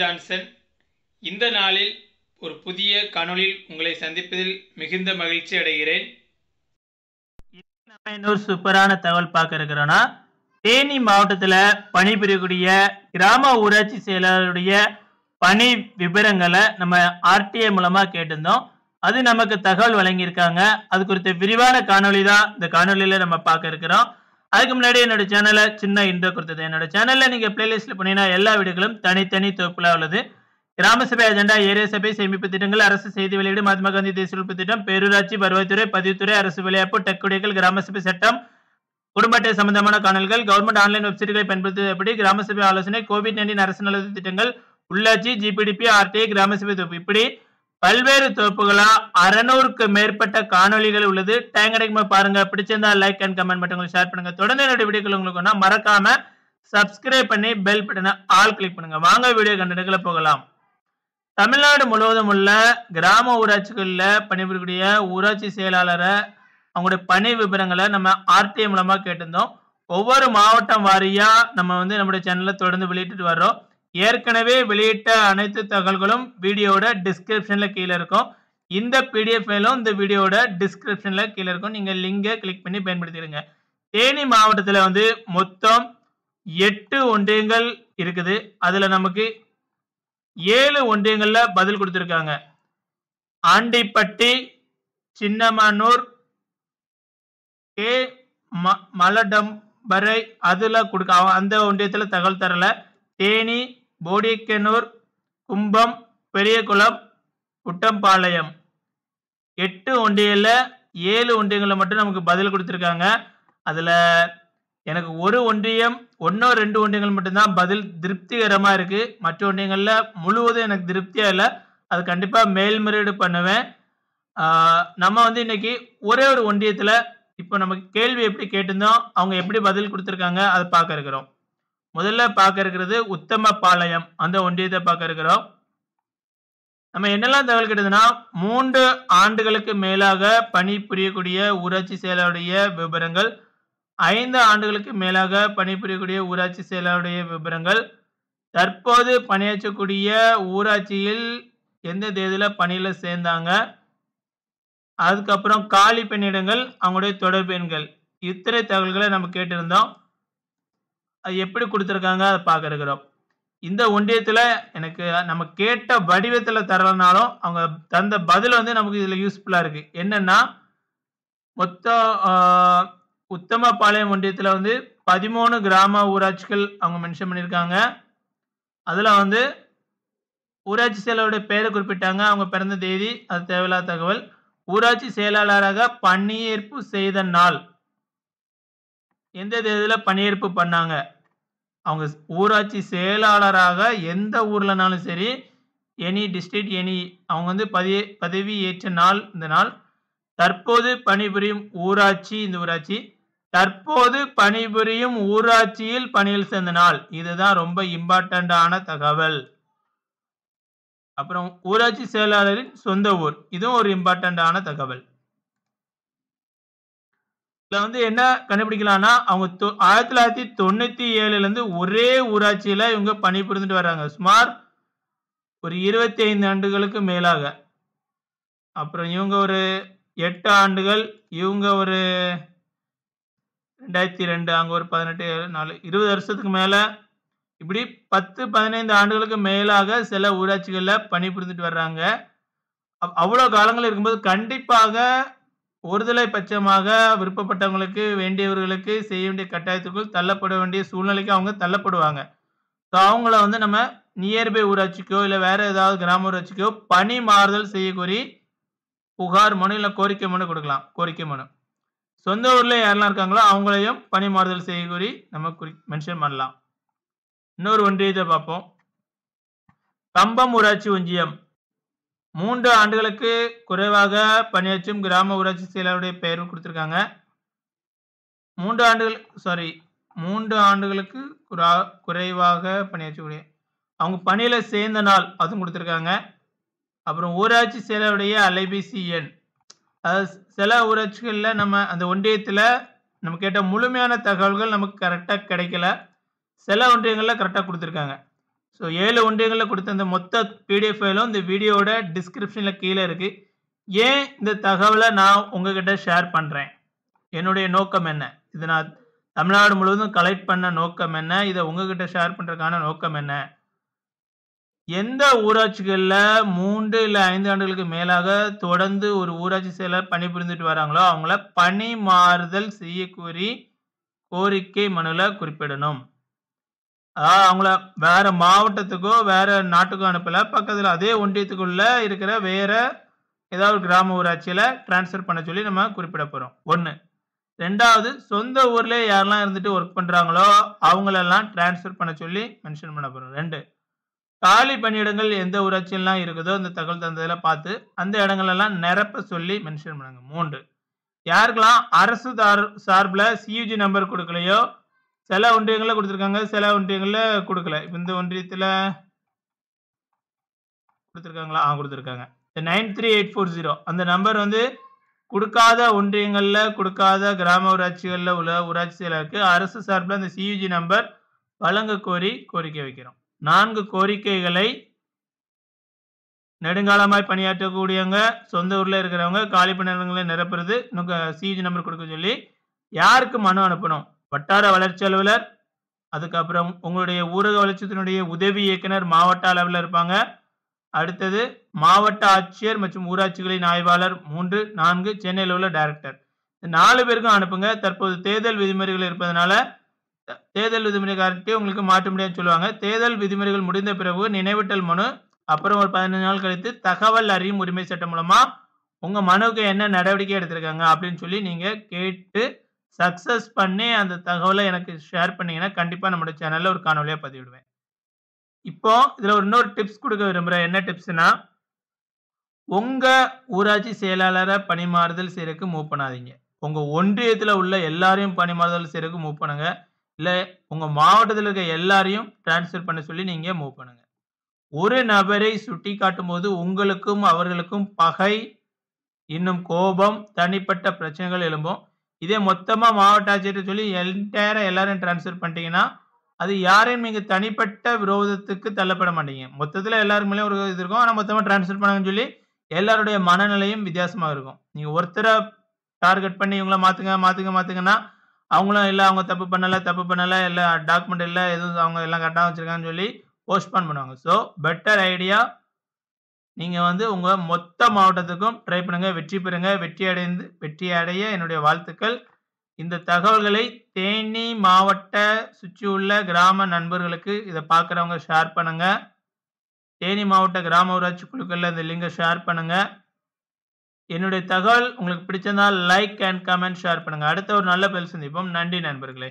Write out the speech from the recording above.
Johnson இந்த நாளில் ஒரு புதிய காணொளியில் உங்களை சந்திப்பதில் மிகுந்த மகிழ்ச்சி அடைகிறேன். நம்ம இன்னொரு சூப்பரான தகவல் பார்க்க இருக்கிறோன்னா தேனி மாவட்டத்தில் பணிபுரியக்கூடிய கிராம ஊராட்சி செயலாளருடைய பணி விவரங்களை நம்ம ஆர்டிஐ மூலமா கேட்டிருந்தோம். அது நமக்கு தகவல் வழங்கியிருக்காங்க. அது குறித்த விரிவான காணொளி தான் இந்த காணொளியில நம்ம பார்க்க இருக்கிறோம். அதுக்கு முன்னாடி என்னோட சேனலை சின்ன இன்ட்ரோ கொடுத்தது. என்னோட சேனல்ல நீங்க பிளேலிஸ்ட்ல போனீங்கன்னா எல்லா வீடுகளும் தனித்தனி தொகுப்புல உள்ளது. கிராம சபை அஜெண்டா ஏரியா சபை சேமிப்பு திட்டங்கள் அரசு செய்தி வெளியீடு மகாத்மா காந்தி தேசிய உறுப்பு திட்டம் பேரூராட்சி வருவாய்த்துறை பதிவுத்துறை அரசு விளையாட்டு டெக்குடிகள் கிராம சபை சட்டம் குடும்ப அட்டை சம்பந்தமான காணல்கள் கவர்மெண்ட் ஆன்லைன் வெப்சைட்களை பயன்படுத்துவது எப்படி கிராம சபை ஆலோசனை கோவிட் நைன்டீன் அரசு நலத்திட்டங்கள் உள்ளாட்சி ஜிபிடிபி ஆர்டிஐ கிராம சபை தொகுப்பு. இப்படி பல்வேறு தொகுப்புகளா அறநூறுக்கு மேற்பட்ட காணொலிகள் உள்ளது. டைம் கிடைக்கும் பாருங்க பிடிச்சிருந்தா லைக் அண்ட் கமெண்ட் மட்டும் உங்களுக்கு ஷேர் பண்ணுங்க. தொடர்ந்து என்னுடைய வீடியோக்கள் உங்களுக்கு வேணா மறக்காம சப்ஸ்கிரைப் பண்ணி பெல் பட்டனை ஆல் கிளிக் பண்ணுங்க. வாங்க வீடியோ கண்டனங்களை போகலாம். தமிழ்நாடு முழுவதும் உள்ள கிராம ஊராட்சிகளில் பணிபுரியக்கூடிய ஊராட்சி செயலாளரை அவங்களுடைய பணி விவரங்களை நம்ம ஆர்டிஐ மூலமா கேட்டிருந்தோம். ஒவ்வொரு மாவட்டம் வாரியா நம்ம வந்து நம்முடைய சேனல்ல தொடர்ந்து வெளியிட்டு வர்றோம். ஏற்கனவே வெளியிட்ட அனைத்து தகவல்களும் வீடியோட டிஸ்கிரிப்ஷனில் கீழே இருக்கும். இந்த பிடிஎஃப் ஃபைலும் இந்த வீடியோட டிஸ்கிரிப்ஷனில் கீழே இருக்கும். நீங்கள் லிங்கை கிளிக் பண்ணி பயன்படுத்திடுங்க. தேனி மாவட்டத்தில் வந்து மொத்தம் எட்டு ஒன்றியங்கள் இருக்குது. அதில் நமக்கு ஏழு ஒன்றியங்களில் பதில் கொடுத்துருக்காங்க. ஆண்டிப்பட்டி சின்னமனூர் கே ம மலடம்பரை அதில் கொடுக்க அந்த ஒன்றியத்தில் தகவல் தரல. தேனி போடிக்கனூர் கும்பம் பெரியகுளம் குட்டம்பாளையம் எட்டு ஒன்றியில் ஏழு ஒன்றியங்களில் மட்டும் நமக்கு பதில் கொடுத்துருக்காங்க. அதில் எனக்கு ஒரு ஒன்றியம் ஒன்றோ ரெண்டு ஒன்றியங்கள் மட்டும்தான் பதில் திருப்திகரமாக இருக்குது மற்ற ஒன்றியங்களில் முழுவதும் எனக்கு திருப்தியாக இல்லை. அது கண்டிப்பாக மேல்முறையீடு பண்ணுவேன். நம்ம வந்து இன்னைக்கு ஒரே ஒரு ஒன்றியத்தில் இப்போ நமக்கு கேள்வி எப்படி கேட்டிருந்தோம் அவங்க எப்படி பதில் கொடுத்துருக்காங்க அதை பார்க்க இருக்கிறோம். முதல்ல பார்க்க இருக்கிறது உத்தமபாளையம் அந்த ஒன்றியத்தை பார்க்க இருக்கிறோம். நம்ம என்னெல்லாம் தகவல் கேட்டதுன்னா மூன்று ஆண்டுகளுக்கு மேலாக பணி புரியக்கூடிய ஊராட்சி செயலாளருடைய விவரங்கள் ஐந்து ஆண்டுகளுக்கு மேலாக பணிபுரியக்கூடிய ஊராட்சி செயலாளருடைய விவரங்கள் தற்போது பணியாற்றக்கூடிய ஊராட்சியில் எந்த தேதியில் பணியில் சேர்ந்தாங்க அதுக்கப்புறம் காலி பெண்ணிடங்கள் அவங்களுடைய தொடர்பு எண்கள் இத்தனை தகவல்களை நம்ம கேட்டிருந்தோம். எப்படி கொடுத்துருக்காங்க அதை பார்க்க இந்த ஒன்றியத்தில் எனக்கு நம்ம கேட்ட வடிவத்தில் தரலனாலும் அவங்க தந்த பதில் வந்து நமக்கு இதில் யூஸ்ஃபுல்லாக இருக்குது என்னென்னா மொத்த உத்தமபாளையம் ஒன்றியத்தில் வந்து பதிமூணு கிராம ஊராட்சிகள் அவங்க மென்ஷன் பண்ணியிருக்காங்க. அதில் வந்து ஊராட்சி செயலருடைய பெயரை குறிப்பிட்டாங்க. அவங்க பிறந்த தேதி அது தேவையில்லாத தகவல். ஊராட்சி செயலாளராக பணியேற்பு செய்த நாள். எந்த தேதியில் பணியேற்பு பண்ணாங்க? அவங்க ஊராட்சி செயலாளராக எந்த ஊர்லனாலும் சரி எனி டிஸ்ட்ரிக்ட் எனி அவங்க வந்து பதவி பதவி ஏற்ற நாள் இந்த நாள் தற்போது பணிபுரியும் ஊராட்சி இந்த ஊராட்சி தற்போது பணிபுரியும் ஊராட்சியில் பணியில் சேர்ந்த நாள். இதுதான் ரொம்ப இம்பார்ட்டண்டான தகவல். அப்புறம் ஊராட்சி செயலாளரின் சொந்த ஊர். இதுவும் ஒரு இம்பார்ட்டண்டான தகவல். இதுல வந்து என்ன கண்டுபிடிக்கலாம்னா அவங்க தொ- ஆயிரத்தி தொள்ளாயிரத்தி தொண்ணூத்தி ஏழுல இருந்து ஒரே ஊராட்சியில இவங்க பணிபுரிந்துட்டு வர்றாங்க. சுமார் ஒரு இருபத்தி ஐந்து ஆண்டுகளுக்கு மேலாக. அப்புறம் இவங்க ஒரு எட்டு ஆண்டுகள் இவங்க ஒரு ரெண்டாயிரத்தி ரெண்டு அங்க ஒரு பதினெட்டு ஏழு, நாலு இருபது வருஷத்துக்கு மேல. இப்படி பத்து பதினைந்து ஆண்டுகளுக்கு மேலாக சில ஊராட்சிகளில் பணிபுரிந்துட்டு வர்றாங்க. அவ்வளோ காலங்கள் இருக்கும்போது கண்டிப்பாக ஒருதலை பட்சமாக விருப்பப்பட்டவங்களுக்கு வேண்டியவர்களுக்கு செய்ய வேண்டிய கட்டாயத்துக்குள் தள்ளப்பட வேண்டிய சூழ்நிலைக்கு அவங்க தள்ளப்படுவாங்க. ஸோ அவங்கள வந்து நம்ம நியர்பை ஊராட்சிக்கோ இல்லை வேற ஏதாவது கிராம ஊராட்சிக்கோ பணி மாறுதல் செய்யக்கூறி புகார் மனு இல்லை கோரிக்கை மனு கொடுக்கலாம். கோரிக்கை மனு. சொந்த ஊரில் யாரெல்லாம் இருக்காங்களோ அவங்களையும் பணி மாறுதல் செய்யக்கூறி நம்ம குறி மென்ஷன் பண்ணலாம். இன்னொரு ஒன்றியத்தை பார்ப்போம். கம்பம் ஊராட்சி ஒன்றியம். மூன்று ஆண்டுகளுக்கு குறைவாக பணியாற்றும் கிராம ஊராட்சி செயலாளருடைய பெயர் கொடுத்துருக்காங்க. மூன்று ஆண்டுகள் சாரி மூன்று ஆண்டுகளுக்கு குறா- குறைவாக பணியாற்றக்கூடிய அவங்க பணியில் சேர்ந்த நாள் அதுவும் கொடுத்துருக்காங்க. அப்புறம் ஊராட்சி செயலருடைய அலைபேசி எண். அதாவது சில ஊராட்சிகளில் நம்ம அந்த ஒன்றியத்தில் நம்ம கேட்ட முழுமையான தகவல்கள் நமக்கு கரெக்டாக கிடைக்கல. சில ஒன்றியங்களில் கரெக்டாக கொடுத்துருக்காங்க. ஸோ ஏழு ஒன்றியங்களில் கொடுத்த இந்த மொத்த பிடிஎஃப் ஃபைலும் இந்த வீடியோட டிஸ்கிரிப்ஷனில் கீழே இருக்குது ஏன் இந்த தகவலை நான் உங்ககிட்ட ஷேர் பண்ணுறேன் என்னுடைய நோக்கம் என்ன? இது நான் தமிழ்நாடு முழுவதும் கலெக்ட் பண்ண நோக்கம் என்ன? இதை உங்ககிட்ட ஷேர் பண்ணுறதுக்கான நோக்கம் என்ன? எந்த ஊராட்சிகளில் மூன்று இல்லை ஐந்து ஆண்டுகளுக்கு மேலாக தொடர்ந்து ஒரு ஊராட்சி செயலர் பணிபுரிந்துட்டு வராங்களோ அவங்கள பணி மாறுதல் செய்யக்கூறி கோரிக்கை மனுவில் குறிப்பிடணும். அதாவது அவங்கள வேற மாவட்டத்துக்கோ வேற நாட்டுக்கோ அனுப்பல. பக்கத்தில் அதே ஒன்றியத்துக்குள்ள இருக்கிற வேற ஏதாவது கிராம ஊராட்சியில் ட்ரான்ஸ்ஃபர் பண்ண சொல்லி நம்ம குறிப்பிட போகிறோம் ஒன்று ரெண்டாவது சொந்த ஊர்லேயே யாரெல்லாம் இருந்துட்டு ஒர்க் பண்ணுறாங்களோ அவங்களெல்லாம் ட்ரான்ஸ்ஃபர் பண்ண சொல்லி மென்ஷன் பண்ண போகிறோம் ரெண்டு. காலி பணியிடங்கள் எந்த ஊராட்சியெல்லாம் இருக்குதோ அந்த தகவல் தந்ததில் பார்த்து அந்த இடங்களெல்லாம் நிரப்ப சொல்லி மென்ஷன் பண்ணுங்க. மூன்று. யாருக்கெல்லாம் அரசு சார்பில் சியூஜி நம்பர் கொடுக்கலையோ சில ஒன்றியங்களில் கொடுத்துருக்காங்க சில ஒன்றியங்களில் கொடுக்கல. இப்போ இந்த ஒன்றியத்தில் கொடுத்துருக்காங்களா? ஆ கொடுத்துருக்காங்க. Nine three eight four zero அந்த நம்பர் வந்து கொடுக்காத ஒன்றியங்களில் கொடுக்காத கிராம ஊராட்சிகளில் உள்ள ஊராட்சி செயலருக்கு அரசு சார்பில் அந்த சியூஜி நம்பர் வழங்க கோரி கோரிக்கை வைக்கிறோம். நான்கு கோரிக்கைகளை நெடுங்காலமாய் பணியாற்றக்கூடியவங்க சொந்த ஊரில் இருக்கிறவங்க காலி பணியிடங்களை நிரப்புறது சிஜி நம்பர் கொடுக்க சொல்லி யாருக்கு மனு அனுப்பணும்? வட்டார வளர்ச்சி அலுவலர் அதுக்கப்புறம் உங்களுடைய ஊரக வளர்ச்சித்தினுடைய உதவி இயக்குனர் மாவட்ட அளவில் இருப்பாங்க. அடுத்தது மாவட்ட ஆட்சியர் மற்றும் ஊராட்சிகளின் ஆய்வாளர் மூன்று நான்கு சென்னையில் உள்ள டைரக்டர் இந்த நாலு பேருக்கும் அனுப்புங்க. தற்போது தேர்தல் விதிமுறைகள் இருப்பதனால தேர்தல் விதிமுறைக்காரர்கிட்டே உங்களுக்கு மாற்ற முடியாதுன்னு சொல்லுவாங்க. தேர்தல் விதிமுறைகள் முடிந்த பிறகு நினைவூட்டல் மனு அப்புறம் ஒரு பதினஞ்சு நாள் கழித்து தகவல் அறியும் உரிமை சட்டம் மூலமா உங்க மனுவுக்கு என்ன நடவடிக்கை எடுத்திருக்காங்க அப்படின்னு சொல்லி நீங்க கேட்டு சக்ஸஸ் பண்ணி அந்த தகவலை எனக்கு ஷேர் பண்ணீங்கன்னா கண்டிப்பாக நம்மளோட சேனலில் ஒரு காணொலியாக பதிவிடுவேன். இப்போ இதில் ஒரு இன்னொரு டிப்ஸ் கொடுக்க விரும்புகிறேன் என்ன டிப்ஸ்னா உங்கள் ஊராட்சி செயலாளரை பணிமாறுதல் செய்கிறதுக்கு மூவ் பண்ணாதீங்க. உங்கள் ஒன்றியத்தில் உள்ள எல்லாரையும் பணிமாறுதல் செய்கிறதுக்கு மூவ் பண்ணுங்க. இல்லை உங்கள் மாவட்டத்தில் இருக்க எல்லாரையும் டிரான்ஸ்ஃபர் பண்ண சொல்லி நீங்கள் மூவ் பண்ணுங்க. ஒரு நபரை சுட்டி காட்டும் போது உங்களுக்கும் அவர்களுக்கும் பகை இன்னும் கோபம் தனிப்பட்ட பிரச்சனைகள் எழும்பும். இதே மொத்தமா மாவட்ட ஆட்சியர் சொல்லி என்டையரா எல்லாரும் டிரான்ஸ்ஃபர் பண்ணிட்டீங்கன்னா அது யாரையும் நீங்க தனிப்பட்ட விரோதத்துக்கு தள்ளப்பட மாட்டீங்க. மொத்தத்துல எல்லாரும் மேலேயும் ஒரு இது இருக்கும். ஆனா மொத்தமா டிரான்ஸ்ஃபர் பண்ணாங்கன்னு சொல்லி எல்லாருடைய மனநிலையும் வித்தியாசமா இருக்கும். நீங்க ஒருத்தரை டார்கெட் பண்ணி இவங்கள மாத்துங்க மாத்துங்க மாத்துங்கன்னா அவங்களும் இல்லை அவங்க தப்பு பண்ணல தப்பு பண்ணல இல்லை டாக்குமெண்ட் இல்லை எதுவும் அவங்க எல்லாம் கரெக்டாக வச்சிருக்காங்கன்னு சொல்லி போஸ்ட்பான் பண்ணுவாங்க. ஸோ பெட்டர் ஐடியா நீங்கள் வந்து உங்கள் மொத்த மாவட்டத்துக்கும் ட்ரை பண்ணுங்கள் வெற்றி பெறுங்க. வெற்றி அடைந்து வெற்றி அடைய என்னுடைய வாழ்த்துக்கள். இந்த தகவல்களை தேனி மாவட்ட சுற்றியுள்ள கிராம நண்பர்களுக்கு இதை பார்க்குறவங்க ஷேர் பண்ணுங்க. தேனி மாவட்ட கிராம ஊராட்சி குழுக்களில் இந்த லிங்கை ஷேர் பண்ணுங்க. என்னுடைய தகவல் உங்களுக்கு பிடிச்சிருந்தால் லைக் அண்ட் கமெண்ட் ஷேர் பண்ணுங்கள் அடுத்த ஒரு நல்ல பதில் சந்திப்போம். நன்றி நண்பர்களே.